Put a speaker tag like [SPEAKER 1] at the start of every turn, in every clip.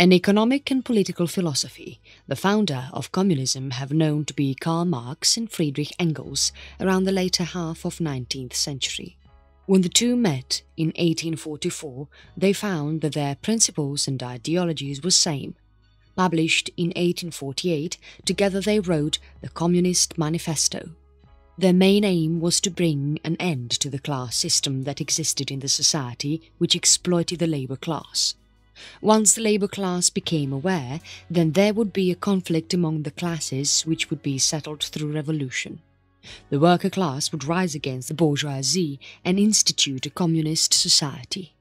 [SPEAKER 1] An economic and political philosophy, the founder of communism have known to be Karl Marx and Friedrich Engels around the later half of 19th century. When the two met in 1844, they found that their principles and ideologies were same. Published in 1848, together they wrote the Communist Manifesto. Their main aim was to bring an end to the class system that existed in the society which exploited the labour class. Once the labour class became aware, then there would be a conflict among the classes which would be settled through revolution. The worker class would rise against the bourgeoisie and institute a communist society.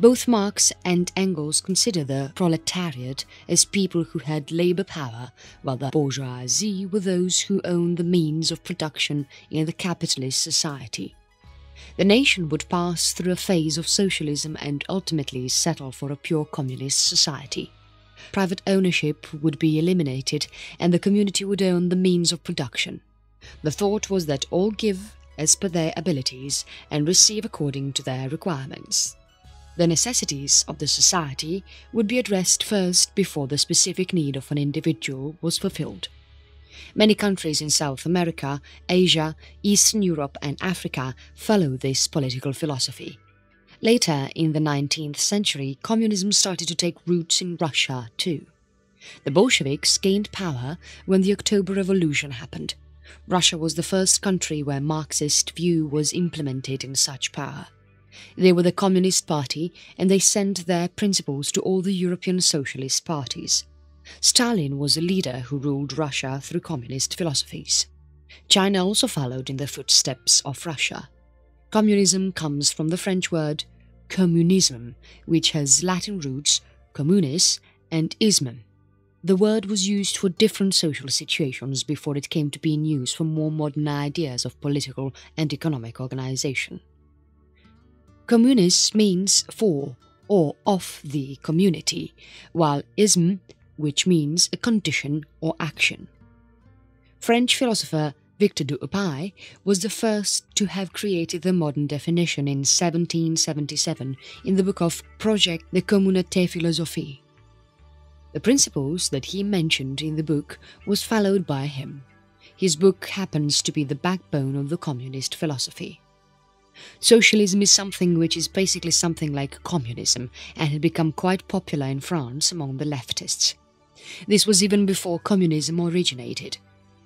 [SPEAKER 1] Both Marx and Engels consider the proletariat as people who had labour power, while the bourgeoisie were those who owned the means of production in the capitalist society. The nation would pass through a phase of socialism and ultimately settle for a pure communist society. Private ownership would be eliminated and the community would own the means of production. The thought was that all give as per their abilities and receive according to their requirements. The necessities of the society would be addressed first before the specific need of an individual was fulfilled. Many countries in South America, Asia, Eastern Europe and Africa follow this political philosophy. Later in the 19th century, communism started to take roots in Russia too. The Bolsheviks gained power when the October Revolution happened. Russia was the first country where Marxist view was implemented in such power. They were the Communist Party and they sent their principles to all the European socialist parties. Stalin was a leader who ruled Russia through communist philosophies. China also followed in the footsteps of Russia. Communism comes from the French word communisme, which has Latin roots communis and ismum. The word was used for different social situations before it came to be in use for more modern ideas of political and economic organization. Communis means for or of the community, while ism which means a condition or action. French philosopher Victor Duhaupas was the first to have created the modern definition in 1777 in the book of Project de Communauté Philosophique. The principles that he mentioned in the book was followed by him. His book happens to be the backbone of the communist philosophy. Socialism is something which is basically something like communism and had become quite popular in France among the leftists. This was even before communism originated.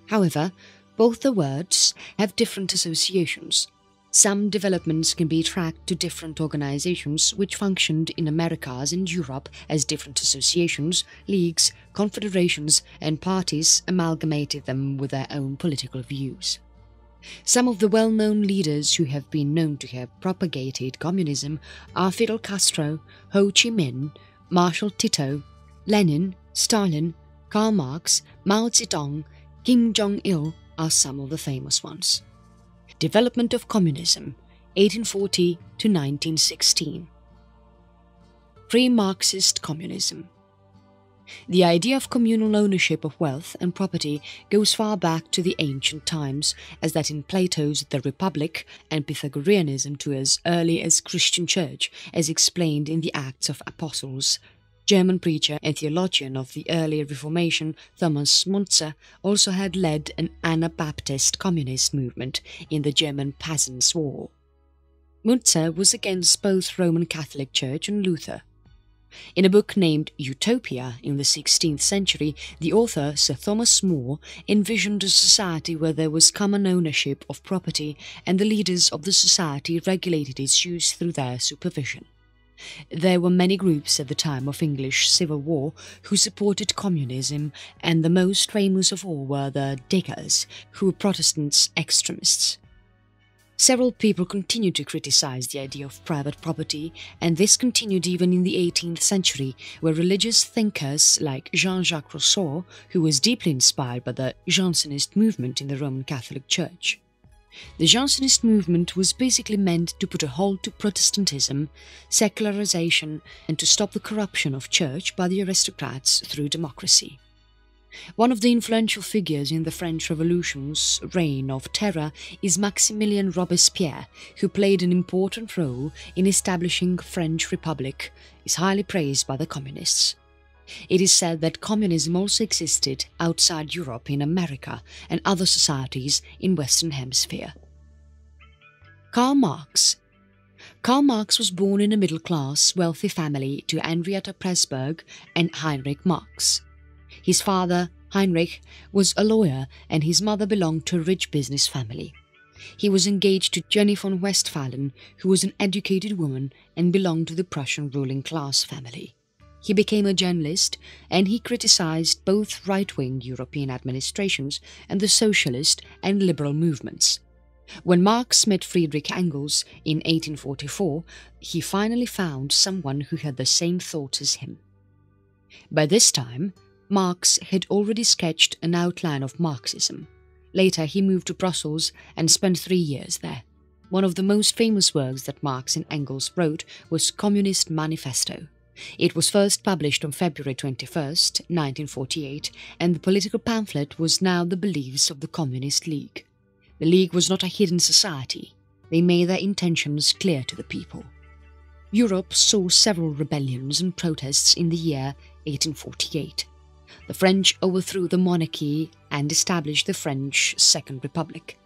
[SPEAKER 1] However, both the words have different associations. Some developments can be tracked to different organizations which functioned in Americas and Europe as different associations, leagues, confederations and parties amalgamated them with their own political views. Some of the well-known leaders who have been known to have propagated communism are Fidel Castro, Ho Chi Minh, Marshal Tito, Lenin, Stalin, Karl Marx, Mao Zedong, Kim Jong-il are some of the famous ones. Development of Communism, 1840 to 1916 Pre-Marxist Communism the idea of communal ownership of wealth and property goes far back to the ancient times, as that in Plato's The Republic and Pythagoreanism to as early as Christian Church, as explained in the Acts of Apostles, German preacher and theologian of the early Reformation Thomas Müntzer also had led an Anabaptist communist movement in the German Peasants' War. Müntzer was against both Roman Catholic Church and Luther. In a book named Utopia in the 16th century, the author, Sir Thomas More, envisioned a society where there was common ownership of property and the leaders of the society regulated its use through their supervision. There were many groups at the time of English Civil War who supported communism, and the most famous of all were the Diggers, who were Protestant extremists. Several people continued to criticize the idea of private property, and this continued even in the 18th century, where religious thinkers like Jean-Jacques Rousseau, who was deeply inspired by the Jansenist movement in the Roman Catholic Church, the Jansenist movement was basically meant to put a halt to Protestantism, secularization and to stop the corruption of church by the aristocrats through democracy. One of the influential figures in the French Revolution's reign of terror is Maximilien Robespierre, who played an important role in establishing French Republic, is highly praised by the communists. It is said that communism also existed outside Europe in America and other societies in Western Hemisphere. Karl Marx Karl Marx was born in a middle-class, wealthy family to Henrietta Pressburg and Heinrich Marx. His father, Heinrich, was a lawyer and his mother belonged to a rich business family. He was engaged to Jenny von Westphalen, who was an educated woman and belonged to the Prussian ruling class family. He became a journalist and he criticized both right-wing European administrations and the socialist and liberal movements. When Marx met Friedrich Engels in 1844, he finally found someone who had the same thoughts as him. By this time, Marx had already sketched an outline of Marxism. Later he moved to Brussels and spent three years there. One of the most famous works that Marx and Engels wrote was Communist Manifesto. It was first published on February 21, 1948, and the political pamphlet was now the beliefs of the Communist League. The League was not a hidden society. They made their intentions clear to the people. Europe saw several rebellions and protests in the year 1848 the French overthrew the monarchy and established the French Second Republic.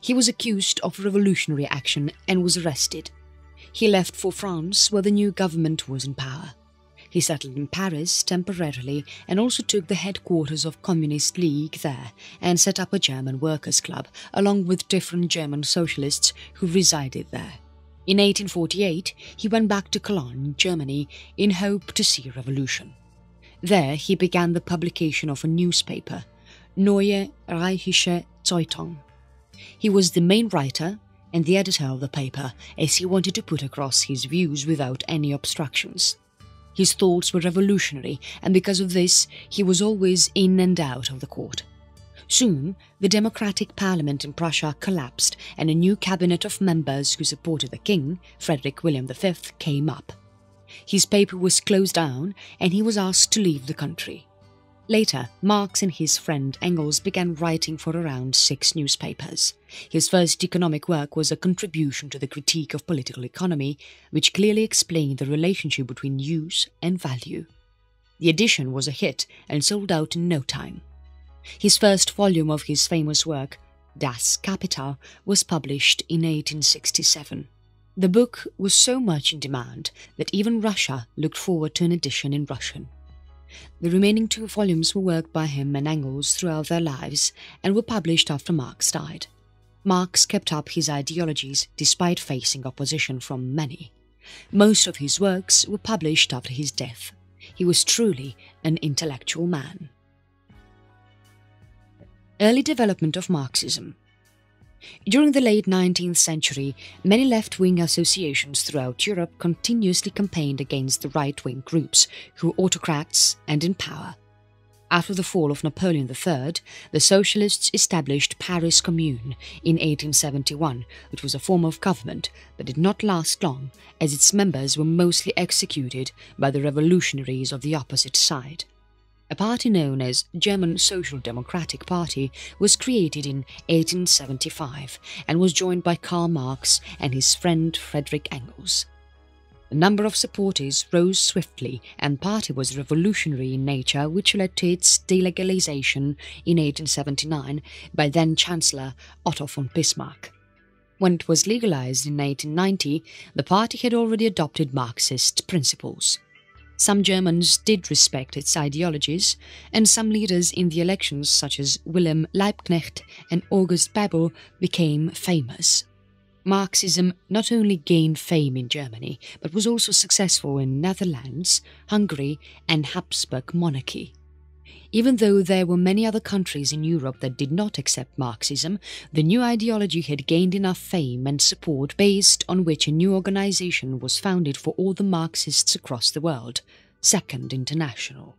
[SPEAKER 1] He was accused of revolutionary action and was arrested. He left for France where the new government was in power. He settled in Paris temporarily and also took the headquarters of Communist League there and set up a German workers' club along with different German socialists who resided there. In 1848 he went back to Cologne, Germany, in hope to see a revolution. There he began the publication of a newspaper, Neue Rheinische Zeitung. He was the main writer and the editor of the paper as he wanted to put across his views without any obstructions. His thoughts were revolutionary and because of this he was always in and out of the court. Soon, the democratic parliament in Prussia collapsed and a new cabinet of members who supported the king, Frederick William V, came up. His paper was closed down and he was asked to leave the country. Later, Marx and his friend Engels began writing for around six newspapers. His first economic work was a contribution to the critique of political economy, which clearly explained the relationship between use and value. The edition was a hit and sold out in no time. His first volume of his famous work, Das Kapital, was published in 1867. The book was so much in demand that even Russia looked forward to an edition in Russian. The remaining two volumes were worked by him and Engels throughout their lives and were published after Marx died. Marx kept up his ideologies despite facing opposition from many. Most of his works were published after his death. He was truly an intellectual man. Early development of Marxism during the late 19th century, many left-wing associations throughout Europe continuously campaigned against the right-wing groups who were autocrats and in power. After the fall of Napoleon III, the socialists established Paris Commune in 1871, which was a form of government but did not last long as its members were mostly executed by the revolutionaries of the opposite side. A party known as German Social Democratic Party was created in 1875 and was joined by Karl Marx and his friend Friedrich Engels. The number of supporters rose swiftly and party was revolutionary in nature which led to its delegalization in 1879 by then Chancellor Otto von Bismarck. When it was legalized in 1890, the party had already adopted Marxist principles. Some Germans did respect its ideologies, and some leaders in the elections such as Wilhelm Liebknecht and August Bebel became famous. Marxism not only gained fame in Germany, but was also successful in Netherlands, Hungary and Habsburg monarchy. Even though there were many other countries in Europe that did not accept Marxism, the new ideology had gained enough fame and support based on which a new organization was founded for all the Marxists across the world, Second International.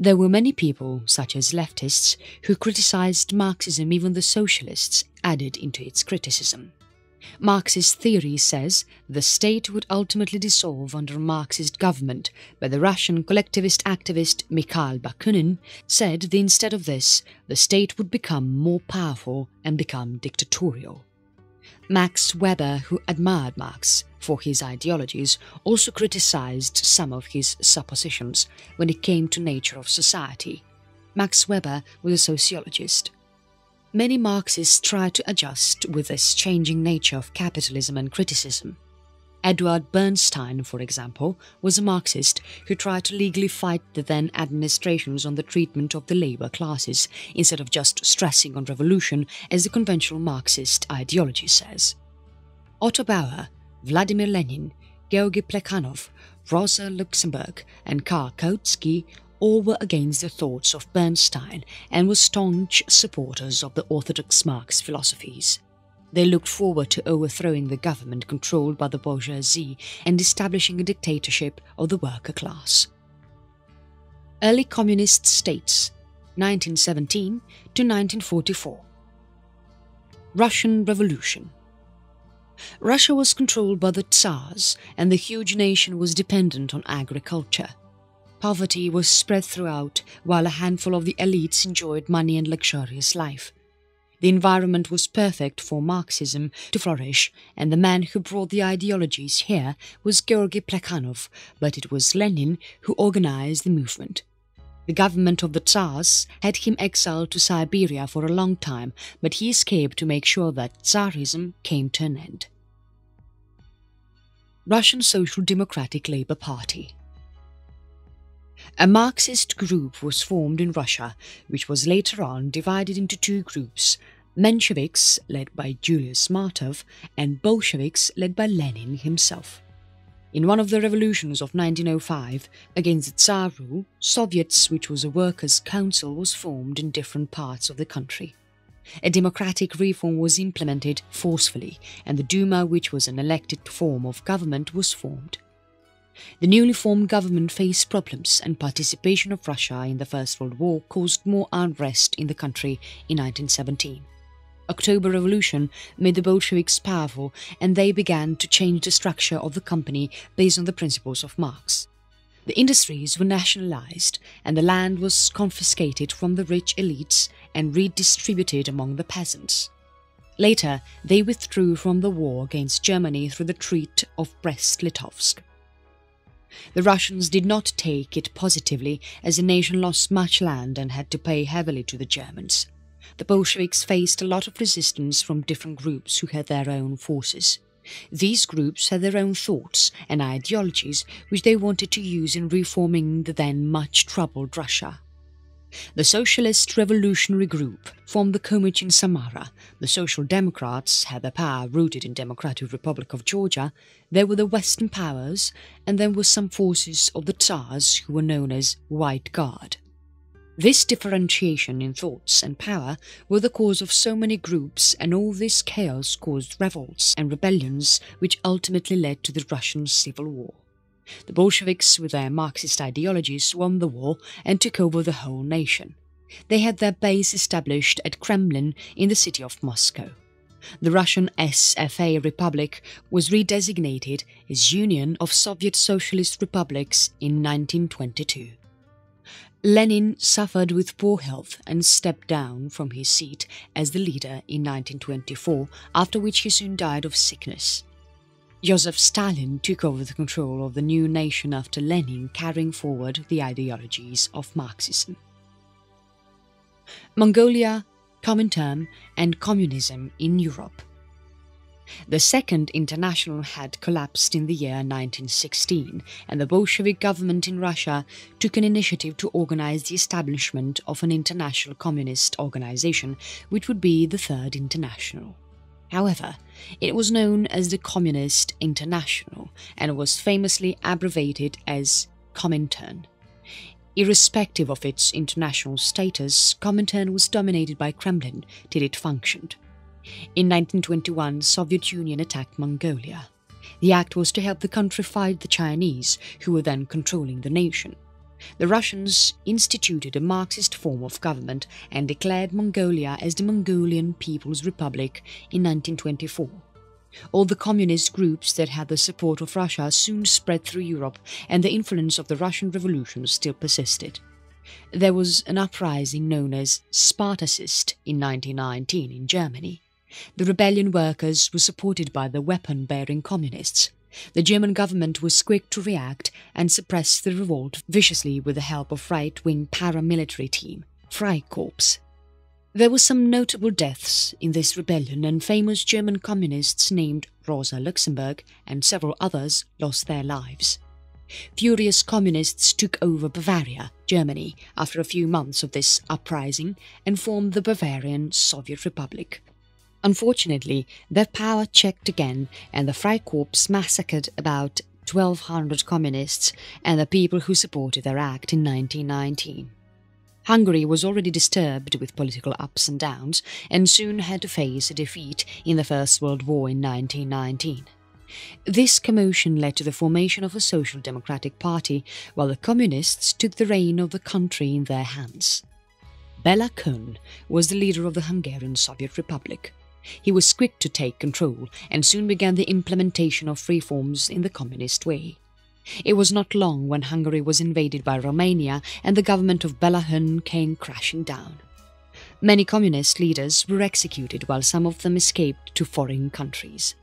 [SPEAKER 1] There were many people, such as leftists, who criticized Marxism even the socialists added into its criticism. Marxist theory says the state would ultimately dissolve under Marxist government, but the Russian collectivist activist Mikhail Bakunin said that instead of this, the state would become more powerful and become dictatorial. Max Weber, who admired Marx for his ideologies, also criticized some of his suppositions when it came to nature of society. Max Weber was a sociologist. Many Marxists try to adjust with this changing nature of capitalism and criticism. Edward Bernstein, for example, was a Marxist who tried to legally fight the then administrations on the treatment of the labour classes, instead of just stressing on revolution as the conventional Marxist ideology says. Otto Bauer, Vladimir Lenin, Georgy Plekhanov, Rosa Luxemburg and Karl Kautsky all were against the thoughts of Bernstein and were staunch supporters of the orthodox Marx philosophies. They looked forward to overthrowing the government controlled by the bourgeoisie and establishing a dictatorship of the worker class. Early Communist States 1917 to 1944 Russian Revolution Russia was controlled by the Tsars and the huge nation was dependent on agriculture. Poverty was spread throughout while a handful of the elites enjoyed money and luxurious life. The environment was perfect for Marxism to flourish and the man who brought the ideologies here was Georgy Plekhanov, but it was Lenin who organized the movement. The government of the Tsars had him exiled to Siberia for a long time, but he escaped to make sure that Tsarism came to an end. Russian Social Democratic Labour Party a Marxist group was formed in Russia, which was later on divided into two groups, Mensheviks, led by Julius Martov, and Bolsheviks, led by Lenin himself. In one of the revolutions of 1905, against the Tsar rule, Soviets, which was a workers' council, was formed in different parts of the country. A democratic reform was implemented forcefully, and the Duma, which was an elected form of government, was formed. The newly formed government faced problems and participation of Russia in the First World War caused more unrest in the country in 1917. October Revolution made the Bolsheviks powerful and they began to change the structure of the company based on the principles of Marx. The industries were nationalized and the land was confiscated from the rich elites and redistributed among the peasants. Later, they withdrew from the war against Germany through the Treaty of Brest-Litovsk. The Russians did not take it positively as the nation lost much land and had to pay heavily to the Germans. The Bolsheviks faced a lot of resistance from different groups who had their own forces. These groups had their own thoughts and ideologies which they wanted to use in reforming the then much troubled Russia. The Socialist Revolutionary Group formed the Komuch Samara. The Social Democrats had their power rooted in Democratic Republic of Georgia. There were the Western powers, and then were some forces of the Tsars who were known as White Guard. This differentiation in thoughts and power were the cause of so many groups and all this chaos caused revolts and rebellions which ultimately led to the Russian Civil War. The Bolsheviks, with their Marxist ideologies, won the war and took over the whole nation. They had their base established at Kremlin in the city of Moscow. The Russian SFA Republic was redesignated as Union of Soviet Socialist Republics in 1922. Lenin suffered with poor health and stepped down from his seat as the leader in 1924, after which he soon died of sickness. Joseph Stalin took over the control of the new nation after Lenin carrying forward the ideologies of Marxism. Mongolia, Comintern and Communism in Europe the Second International had collapsed in the year 1916 and the Bolshevik government in Russia took an initiative to organize the establishment of an international communist organization which would be the Third International. However, it was known as the Communist International and was famously abbreviated as Comintern. Irrespective of its international status, Comintern was dominated by Kremlin till it functioned. In 1921, Soviet Union attacked Mongolia. The act was to help the country fight the Chinese, who were then controlling the nation. The Russians instituted a Marxist form of government and declared Mongolia as the Mongolian People's Republic in 1924. All the communist groups that had the support of Russia soon spread through Europe and the influence of the Russian Revolution still persisted. There was an uprising known as Spartacist in 1919 in Germany. The rebellion workers were supported by the weapon-bearing communists. The German government was quick to react and suppress the revolt viciously with the help of right-wing paramilitary team, Freikorps. There were some notable deaths in this rebellion and famous German communists named Rosa Luxemburg and several others lost their lives. Furious communists took over Bavaria, Germany, after a few months of this uprising and formed the Bavarian Soviet Republic. Unfortunately, their power checked again and the Freikorps massacred about 1200 communists and the people who supported their act in 1919. Hungary was already disturbed with political ups and downs and soon had to face a defeat in the First World War in 1919. This commotion led to the formation of a Social Democratic Party, while the Communists took the reign of the country in their hands. Bela Kun was the leader of the Hungarian Soviet Republic. He was quick to take control and soon began the implementation of reforms in the communist way. It was not long when Hungary was invaded by Romania and the government of Bela Kun came crashing down. Many communist leaders were executed while some of them escaped to foreign countries.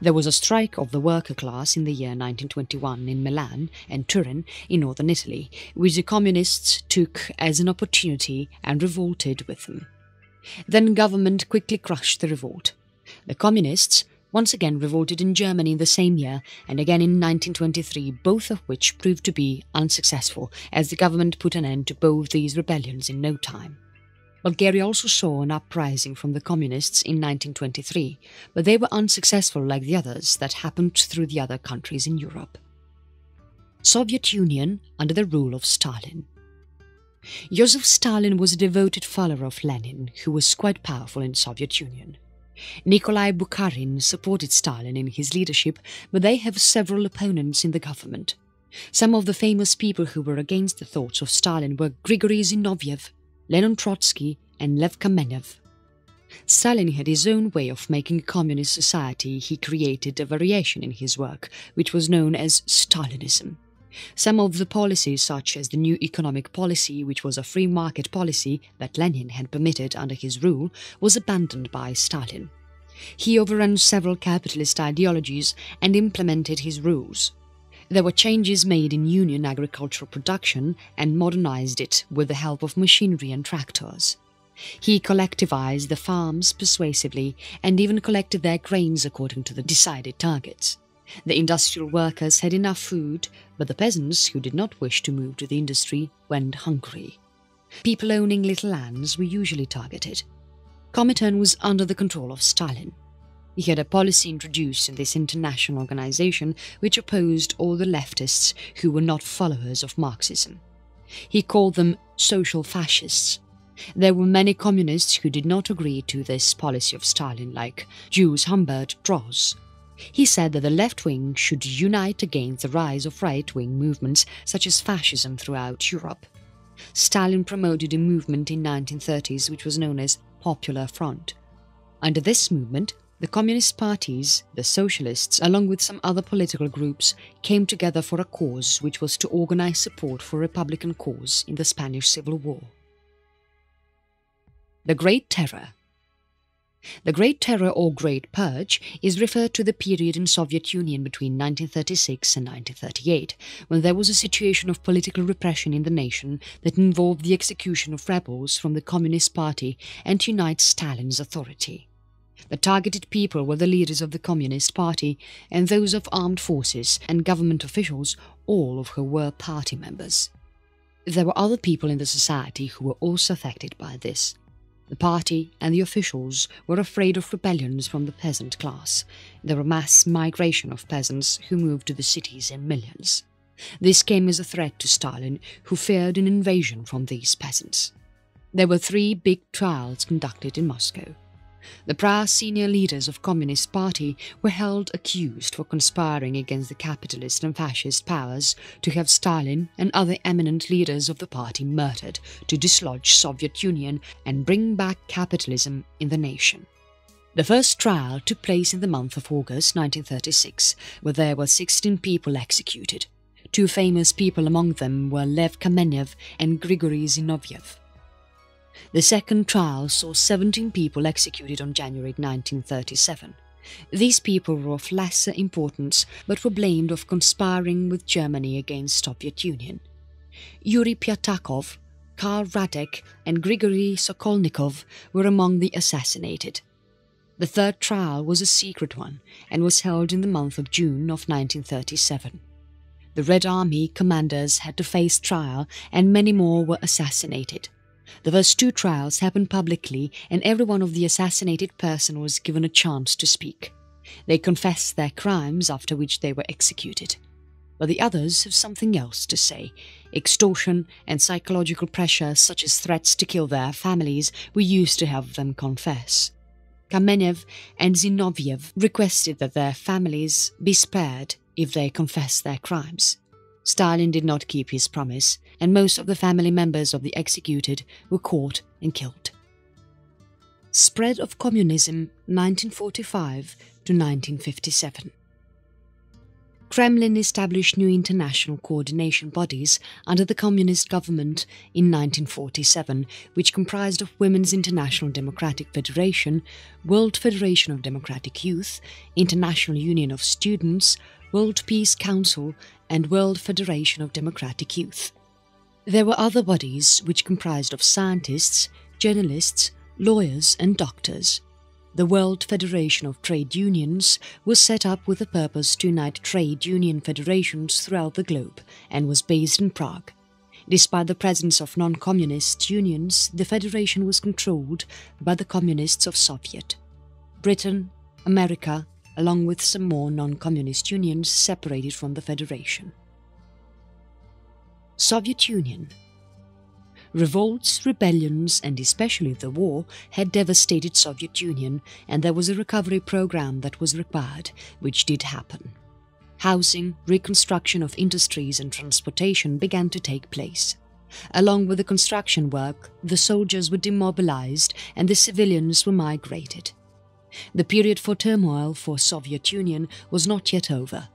[SPEAKER 1] There was a strike of the worker class in the year 1921 in Milan and Turin in northern Italy, which the communists took as an opportunity and revolted with them. Then government quickly crushed the revolt. The communists once again revolted in Germany in the same year and again in 1923, both of which proved to be unsuccessful as the government put an end to both these rebellions in no time. Bulgaria also saw an uprising from the communists in 1923, but they were unsuccessful like the others that happened through the other countries in Europe. Soviet Union under the rule of Stalin. Joseph Stalin was a devoted follower of Lenin, who was quite powerful in Soviet Union. Nikolai Bukharin supported Stalin in his leadership, but they have several opponents in the government. Some of the famous people who were against the thoughts of Stalin were Grigory Zinoviev, Leon Trotsky and Lev Kamenev. Stalin had his own way of making a communist society. He created a variation in his work, which was known as Stalinism. Some of the policies, such as the new economic policy, which was a free market policy that Lenin had permitted under his rule, was abandoned by Stalin. He overran several capitalist ideologies and implemented his rules. There were changes made in Union agricultural production and modernized it with the help of machinery and tractors. He collectivized the farms persuasively and even collected their grains according to the decided targets. The industrial workers had enough food, but the peasants who did not wish to move to the industry went hungry. People owning little lands were usually targeted. Comintern was under the control of Stalin. He had a policy introduced in this international organization which opposed all the leftists who were not followers of Marxism. He called them social fascists. There were many communists who did not agree to this policy of Stalin, like Jules Humbert Droz. He said that the left wing should unite against the rise of right wing movements such as fascism throughout Europe. Stalin promoted a movement in 1930s which was known as Popular Front. Under this movement, the communist parties, the socialists, along with some other political groups, came together for a cause which was to organize support for Republican cause in the Spanish Civil War. The Great Terror The Great Terror or Great Purge is referred to the period in Soviet Union between 1936 and 1938, when there was a situation of political repression in the nation that involved the execution of rebels from the Communist Party and to unite Stalin's authority. The targeted people were the leaders of the Communist Party and those of armed forces and government officials, all of who were party members. There were other people in the society who were also affected by this. The party and the officials were afraid of rebellions from the peasant class. There were mass migration of peasants who moved to the cities in millions. This came as a threat to Stalin, who feared an invasion from these peasants. There were three big trials conducted in Moscow. The prior senior leaders of Communist Party were held accused for conspiring against the capitalist and fascist powers to have Stalin and other eminent leaders of the party murdered to dislodge Soviet Union and bring back capitalism in the nation. The first trial took place in the month of August 1936, where there were 16 people executed. Two famous people among them were Lev Kamenev and Grigory Zinoviev. The second trial saw 17 people executed on January 1937. These people were of lesser importance but were blamed of conspiring with Germany against Soviet Union. Yuri Pyatakov, Karl Radek and Grigory Sokolnikov were among the assassinated. The third trial was a secret one and was held in the month of June of 1937. The Red Army commanders had to face trial and many more were assassinated. The first two trials happened publicly and every one of the assassinated person was given a chance to speak. They confessed their crimes after which they were executed. But the others have something else to say. Extortion and psychological pressure such as threats to kill their families were used to have them confess. Kamenev and Zinoviev requested that their families be spared if they confess their crimes. Stalin did not keep his promise, and most of the family members of the executed were caught and killed. Spread of Communism 1945 to 1957 Kremlin established new international coordination bodies under the communist government in 1947, which comprised of Women's International Democratic Federation, World Federation of Democratic Youth, International Union of Students, World Peace Council, and World Federation of Democratic Youth. There were other bodies which comprised of scientists, journalists, lawyers and doctors. The World Federation of Trade Unions was set up with the purpose to unite trade union federations throughout the globe and was based in Prague. Despite the presence of non-communist unions, the federation was controlled by the communists of Soviet. Britain, America, along with some more non-communist unions separated from the federation. Soviet Union Revolts, rebellions and especially the war had devastated Soviet Union and there was a recovery program that was required, which did happen. Housing, reconstruction of industries and transportation began to take place. Along with the construction work, the soldiers were demobilized and the civilians were migrated. The period for turmoil for Soviet Union was not yet over.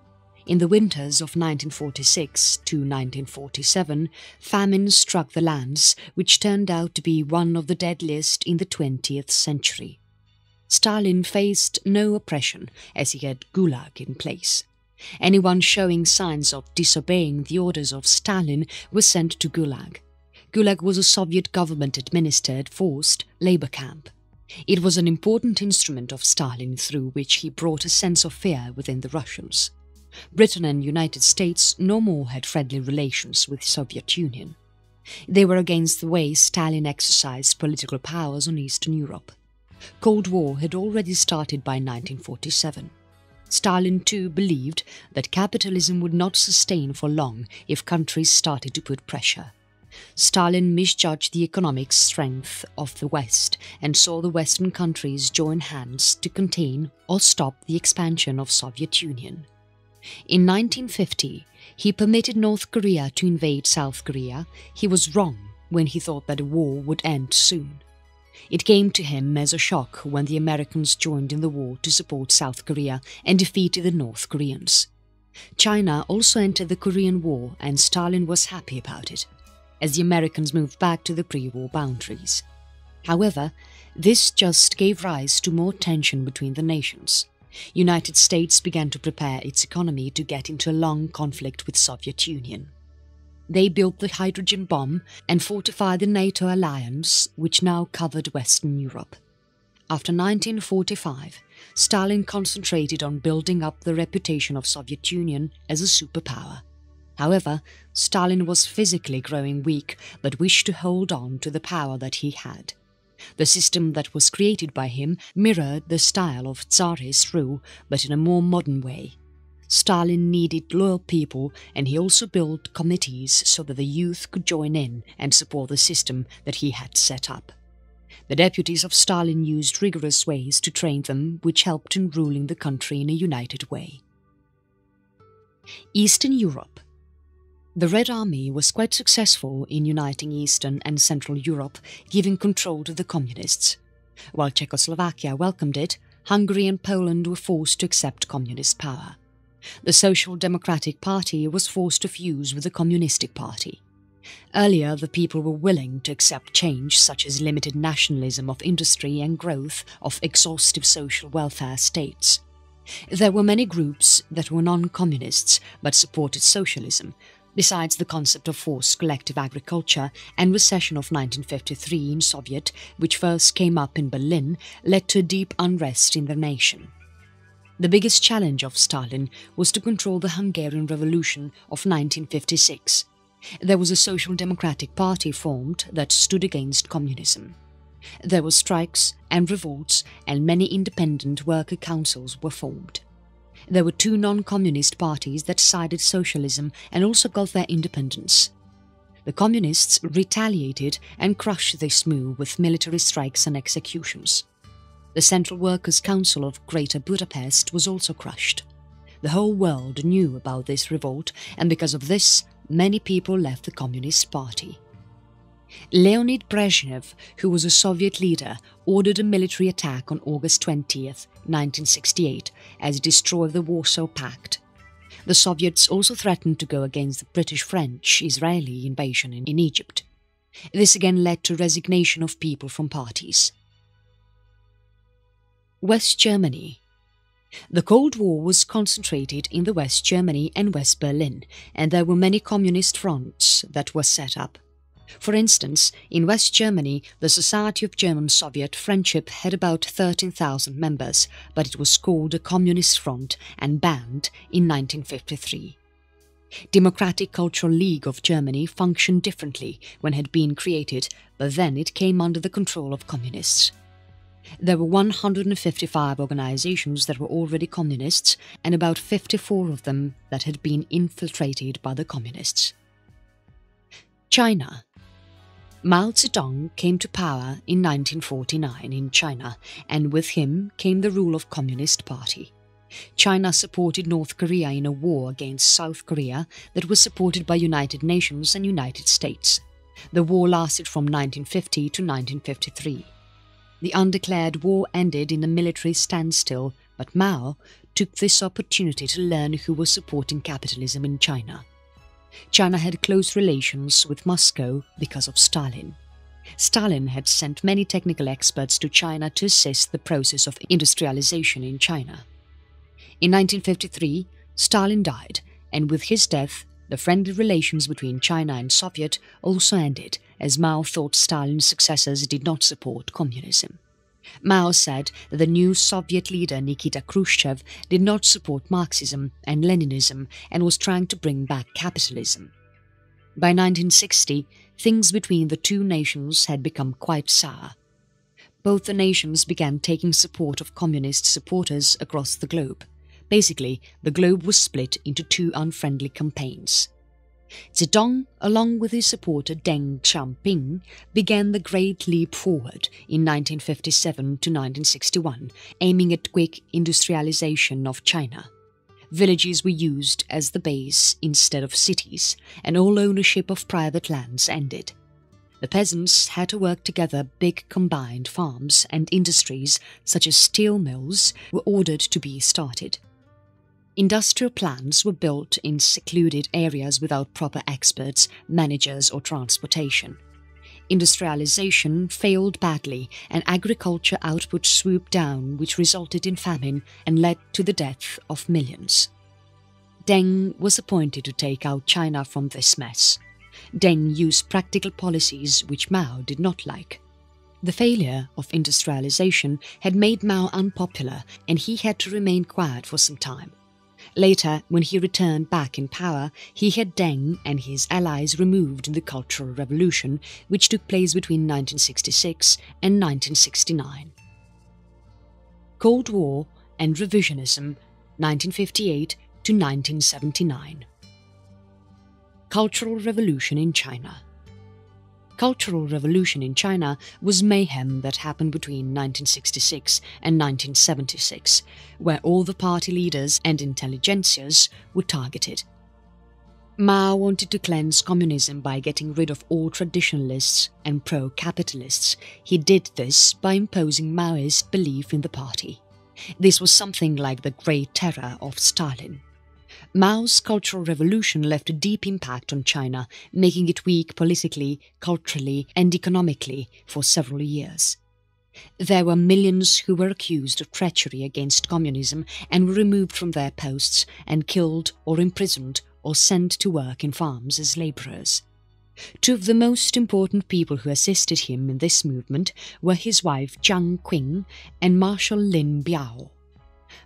[SPEAKER 1] In the winters of 1946 to 1947, famine struck the lands, which turned out to be one of the deadliest in the 20th century. Stalin faced no oppression as he had Gulag in place. Anyone showing signs of disobeying the orders of Stalin was sent to Gulag. Gulag was a Soviet government-administered forced labor camp. It was an important instrument of Stalin through which he brought a sense of fear within the Russians. Britain and United States no more had friendly relations with Soviet Union. They were against the way Stalin exercised political powers on Eastern Europe. Cold War had already started by 1947. Stalin too believed that capitalism would not sustain for long if countries started to put pressure. Stalin misjudged the economic strength of the West and saw the Western countries join hands to contain or stop the expansion of Soviet Union. In 1950, he permitted North Korea to invade South Korea. He was wrong when he thought that the war would end soon. It came to him as a shock when the Americans joined in the war to support South Korea and defeated the North Koreans. China also entered the Korean War and Stalin was happy about it, as the Americans moved back to the pre-war boundaries. However, this just gave rise to more tension between the nations. United States began to prepare its economy to get into a long conflict with Soviet Union. They built the hydrogen bomb and fortified the NATO alliance, which now covered Western Europe. After 1945, Stalin concentrated on building up the reputation of Soviet Union as a superpower. However, Stalin was physically growing weak but wished to hold on to the power that he had. The system that was created by him mirrored the style of Tsarist rule but in a more modern way. Stalin needed loyal people and he also built committees so that the youth could join in and support the system that he had set up. The deputies of Stalin used rigorous ways to train them which helped in ruling the country in a united way. Eastern Europe the Red Army was quite successful in uniting Eastern and Central Europe, giving control to the Communists. While Czechoslovakia welcomed it, Hungary and Poland were forced to accept communist power. The Social Democratic Party was forced to fuse with the Communistic Party. Earlier, the people were willing to accept change such as limited nationalism of industry and growth of exhaustive social welfare states. There were many groups that were non-communists but supported socialism, besides the concept of forced collective agriculture and recession of 1953 in Soviet, which first came up in Berlin, led to deep unrest in the nation. The biggest challenge of Stalin was to control the Hungarian Revolution of 1956. There was a Social Democratic Party formed that stood against communism. There were strikes and revolts and many independent worker councils were formed. There were two non-communist parties that sided socialism and also got their independence. The communists retaliated and crushed this move with military strikes and executions. The Central Workers' Council of Greater Budapest was also crushed. The whole world knew about this revolt and because of this, many people left the Communist Party. Leonid Brezhnev, who was a Soviet leader, ordered a military attack on August 20, 1968, as destroyed the Warsaw Pact. The Soviets also threatened to go against the British-French-Israeli invasion in, in Egypt. This again led to resignation of people from parties. West Germany the Cold War was concentrated in the West Germany and West Berlin, and there were many communist fronts that were set up. For instance, in West Germany, the Society of German-Soviet Friendship had about 13,000 members, but it was called a Communist Front and banned in 1953. Democratic Cultural League of Germany functioned differently when it had been created, but then it came under the control of communists. There were 155 organizations that were already communists and about 54 of them that had been infiltrated by the communists. China Mao Zedong came to power in 1949 in China and with him came the rule of Communist Party. China supported North Korea in a war against South Korea that was supported by United Nations and United States. The war lasted from 1950 to 1953. The undeclared war ended in a military standstill, but Mao took this opportunity to learn who was supporting capitalism in China. China had close relations with Moscow because of Stalin. Stalin had sent many technical experts to China to assist the process of industrialization in China. In 1953, Stalin died, and with his death, the friendly relations between China and Soviet also ended, as Mao thought Stalin's successors did not support communism. Mao said that the new Soviet leader Nikita Khrushchev did not support Marxism and Leninism and was trying to bring back capitalism. By 1960, things between the two nations had become quite sour. Both the nations began taking support of communist supporters across the globe. Basically, the globe was split into two unfriendly campaigns. Zedong, along with his supporter Deng Xiaoping, began the Great Leap Forward in 1957 to 1961, aiming at quick industrialization of China. Villages were used as the base instead of cities, and all ownership of private lands ended. The peasants had to work together big combined farms and industries such as steel mills were ordered to be started. Industrial plants were built in secluded areas without proper experts, managers or transportation. Industrialization failed badly and agriculture output swooped down which resulted in famine and led to the death of millions. Deng was appointed to take out China from this mess. Deng used practical policies which Mao did not like. The failure of industrialization had made Mao unpopular and he had to remain quiet for some time. Later, when he returned back in power, he had Deng and his allies removed in the Cultural Revolution, which took place between 1966 and 1969. Cold War and Revisionism, 1958 to 1979. Cultural Revolution in China Cultural Revolution in China was mayhem that happened between 1966 and 1976, where all the party leaders and intelligentsias were targeted. Mao wanted to cleanse communism by getting rid of all traditionalists and pro-capitalists. He did this by imposing Maoist belief in the party. This was something like the Great Terror of Stalin. Mao's Cultural Revolution left a deep impact on China, making it weak politically, culturally and economically for several years. There were millions who were accused of treachery against communism and were removed from their posts and killed or imprisoned or sent to work in farms as labourers. Two of the most important people who assisted him in this movement were his wife Jiang Qing and Marshal Lin Biao.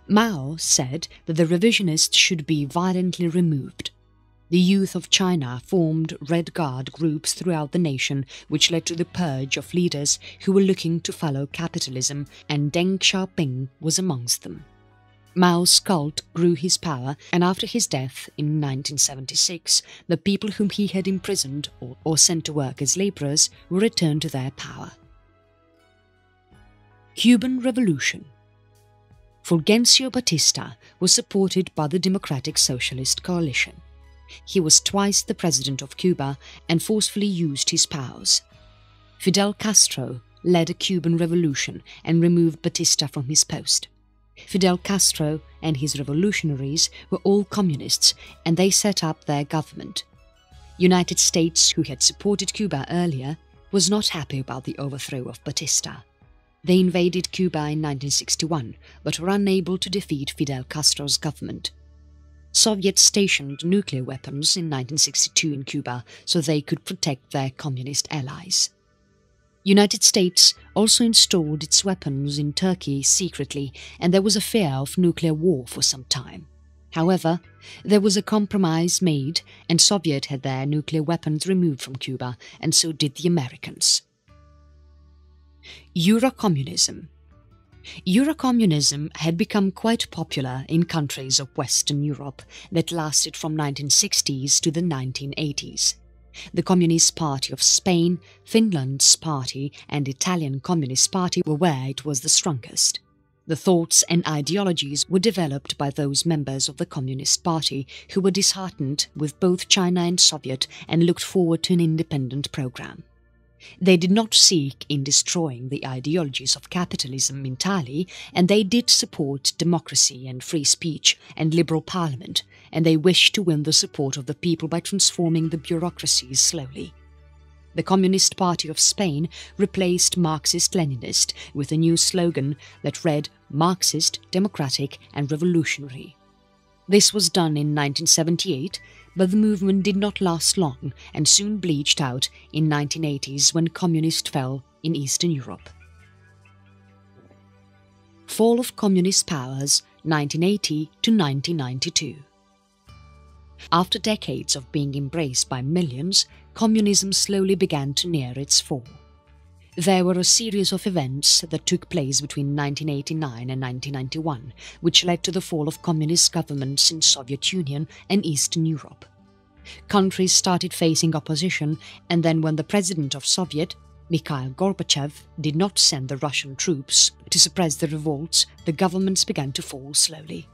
[SPEAKER 1] Mao said that the revisionists should be violently removed. The youth of China formed Red Guard groups throughout the nation which led to the purge of leaders who were looking to follow capitalism and Deng Xiaoping was amongst them. Mao's cult grew his power and after his death in 1976, the people whom he had imprisoned or, or sent to work as labourers were returned to their power. Cuban Revolution Fulgencio Batista was supported by the Democratic Socialist Coalition. He was twice the president of Cuba and forcefully used his powers. Fidel Castro led a Cuban revolution and removed Batista from his post. Fidel Castro and his revolutionaries were all communists and they set up their government. United States, who had supported Cuba earlier, was not happy about the overthrow of Batista. They invaded Cuba in 1961 but were unable to defeat Fidel Castro's government. Soviets stationed nuclear weapons in 1962 in Cuba so they could protect their communist allies. United States also installed its weapons in Turkey secretly and there was a fear of nuclear war for some time. However, there was a compromise made and Soviet had their nuclear weapons removed from Cuba and so did the Americans. Eurocommunism Eurocommunism had become quite popular in countries of Western Europe that lasted from 1960s to the 1980s. The Communist Party of Spain, Finland's party and Italian Communist Party were where it was the strongest. The thoughts and ideologies were developed by those members of the Communist Party who were disheartened with both China and Soviet and looked forward to an independent program. They did not seek in destroying the ideologies of capitalism entirely, and they did support democracy and free speech and liberal parliament, and they wished to win the support of the people by transforming the bureaucracies slowly. The Communist Party of Spain replaced Marxist-Leninist with a new slogan that read Marxist, Democratic and Revolutionary. This was done in 1978 but the movement did not last long and soon bleached out in 1980s when communists fell in Eastern Europe. Fall of Communist Powers 1980 to 1992 After decades of being embraced by millions, communism slowly began to near its fall. There were a series of events that took place between 1989 and 1991, which led to the fall of communist governments in Soviet Union and Eastern Europe. Countries started facing opposition and then when the president of Soviet, Mikhail Gorbachev, did not send the Russian troops to suppress the revolts, the governments began to fall slowly.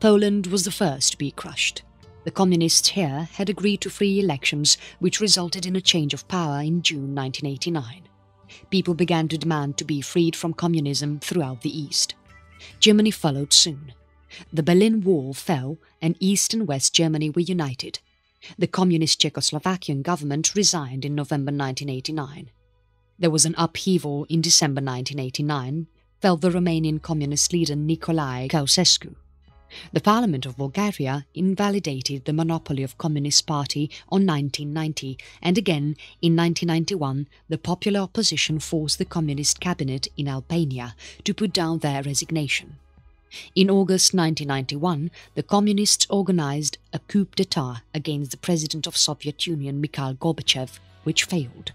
[SPEAKER 1] Poland was the first to be crushed. The communists here had agreed to free elections which resulted in a change of power in June 1989 people began to demand to be freed from communism throughout the East. Germany followed soon. The Berlin Wall fell and East and West Germany were united. The communist Czechoslovakian government resigned in November 1989. There was an upheaval in December 1989, fell the Romanian communist leader Nicolae Ceausescu. The Parliament of Bulgaria invalidated the monopoly of Communist Party on 1990 and again in 1991 the popular opposition forced the Communist cabinet in Albania to put down their resignation. In August 1991, the Communists organized a coup d'etat against the President of Soviet Union Mikhail Gorbachev, which failed.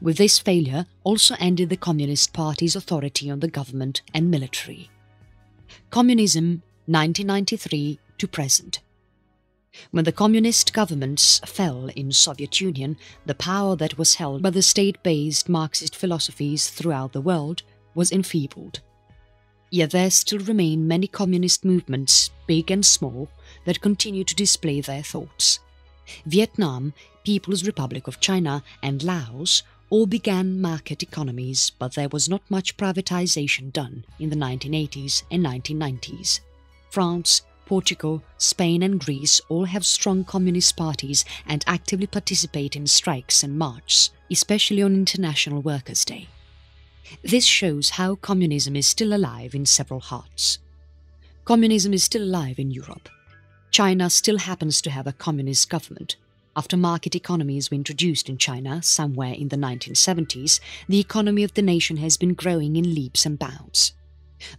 [SPEAKER 1] With this failure also ended the Communist Party's authority on the government and military. Communism 1993 to present. When the communist governments fell in Soviet Union, the power that was held by the state-based Marxist philosophies throughout the world was enfeebled. Yet there still remain many communist movements, big and small, that continue to display their thoughts. Vietnam, People's Republic of China and Laos all began market economies, but there was not much privatization done in the 1980s and 1990s. France, Portugal, Spain and Greece all have strong communist parties and actively participate in strikes and marches, especially on International Workers' Day. This shows how communism is still alive in several hearts. Communism is still alive in Europe. China still happens to have a communist government. After market economies were introduced in China somewhere in the 1970s, the economy of the nation has been growing in leaps and bounds.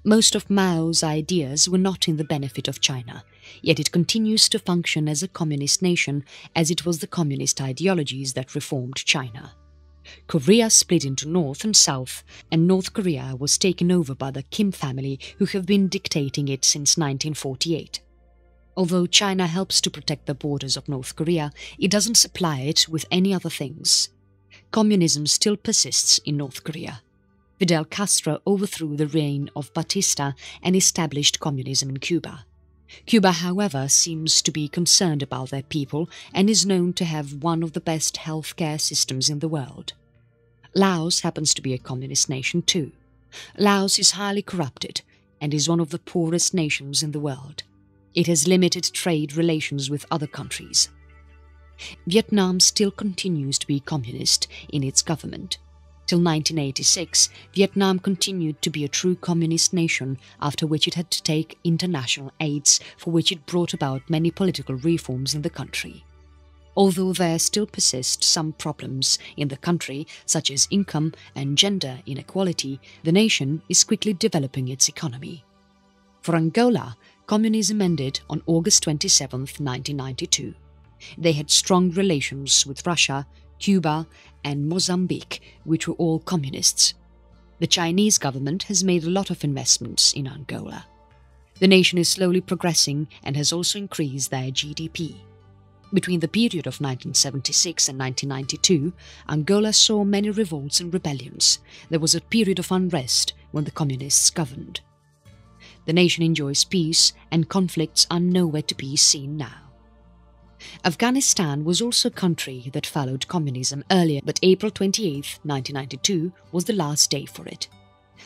[SPEAKER 1] Most of Mao's ideas were not in the benefit of China, yet it continues to function as a communist nation as it was the communist ideologies that reformed China. Korea split into North and South, and North Korea was taken over by the Kim family who have been dictating it since 1948. Although China helps to protect the borders of North Korea, it doesn't supply it with any other things. Communism still persists in North Korea. Fidel Castro overthrew the reign of Batista and established communism in Cuba. Cuba, however, seems to be concerned about their people and is known to have one of the best healthcare systems in the world. Laos happens to be a communist nation too. Laos is highly corrupted and is one of the poorest nations in the world. It has limited trade relations with other countries. Vietnam still continues to be communist in its government. Till 1986, Vietnam continued to be a true communist nation, after which it had to take international aids, for which it brought about many political reforms in the country. Although there still persist some problems in the country, such as income and gender inequality, the nation is quickly developing its economy. For Angola, communism ended on August 27, 1992. They had strong relations with Russia, Cuba and Mozambique, which were all communists. The Chinese government has made a lot of investments in Angola. The nation is slowly progressing and has also increased their GDP. Between the period of 1976 and 1992, Angola saw many revolts and rebellions. There was a period of unrest when the communists governed. The nation enjoys peace and conflicts are nowhere to be seen now. Afghanistan was also a country that followed communism earlier, but April 28, 1992 was the last day for it.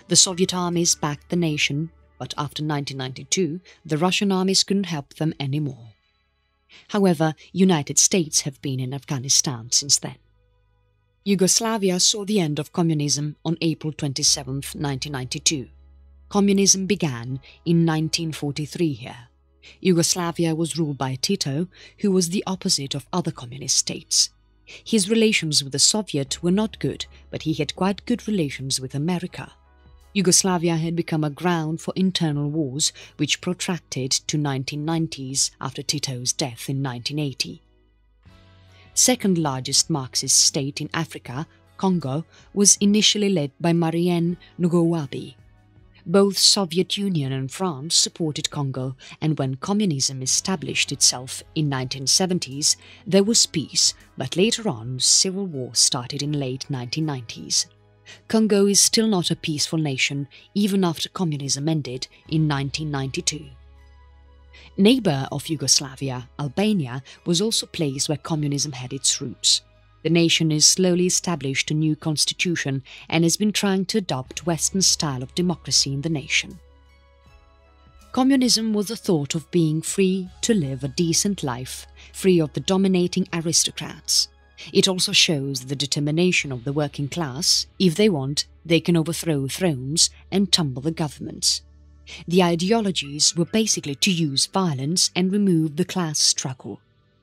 [SPEAKER 1] The Soviet armies backed the nation, but after 1992, the Russian armies couldn't help them anymore. However, United States have been in Afghanistan since then. Yugoslavia saw the end of communism on April 27, 1992. Communism began in 1943 here. Yugoslavia was ruled by Tito, who was the opposite of other communist states. His relations with the Soviet were not good, but he had quite good relations with America. Yugoslavia had become a ground for internal wars which protracted to 1990s after Tito's death in 1980. Second largest Marxist state in Africa, Congo, was initially led by Marien Ngouabi, both Soviet Union and France supported Congo and when communism established itself in 1970s, there was peace, but later on civil war started in late 1990s. Congo is still not a peaceful nation even after communism ended in 1992. Neighbour of Yugoslavia, Albania, was also place where communism had its roots. The nation has slowly established a new constitution and has been trying to adopt Western style of democracy in the nation. Communism was the thought of being free to live a decent life, free of the dominating aristocrats. It also shows the determination of the working class. If they want, they can overthrow thrones and tumble the governments. The ideologies were basically to use violence and remove the class struggle.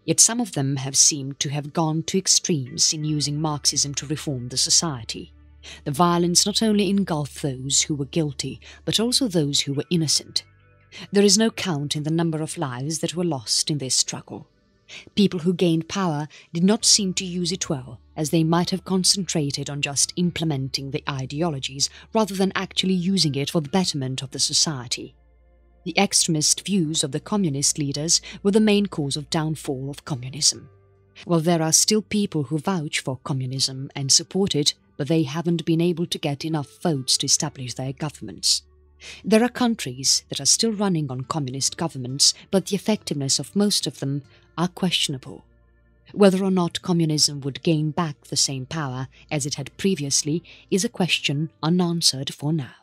[SPEAKER 1] Yet some of them have seemed to have gone to extremes in using Marxism to reform the society. The violence not only engulfed those who were guilty, but also those who were innocent. There is no count in the number of lives that were lost in this struggle. People who gained power did not seem to use it well, as they might have concentrated on just implementing the ideologies rather than actually using it for the betterment of the society. The extremist views of the communist leaders were the main cause of downfall of communism. While there are still people who vouch for communism and support it, but they haven't been able to get enough votes to establish their governments. There are countries that are still running on communist governments, but the effectiveness of most of them are questionable. Whether or not communism would gain back the same power as it had previously is a question unanswered for now.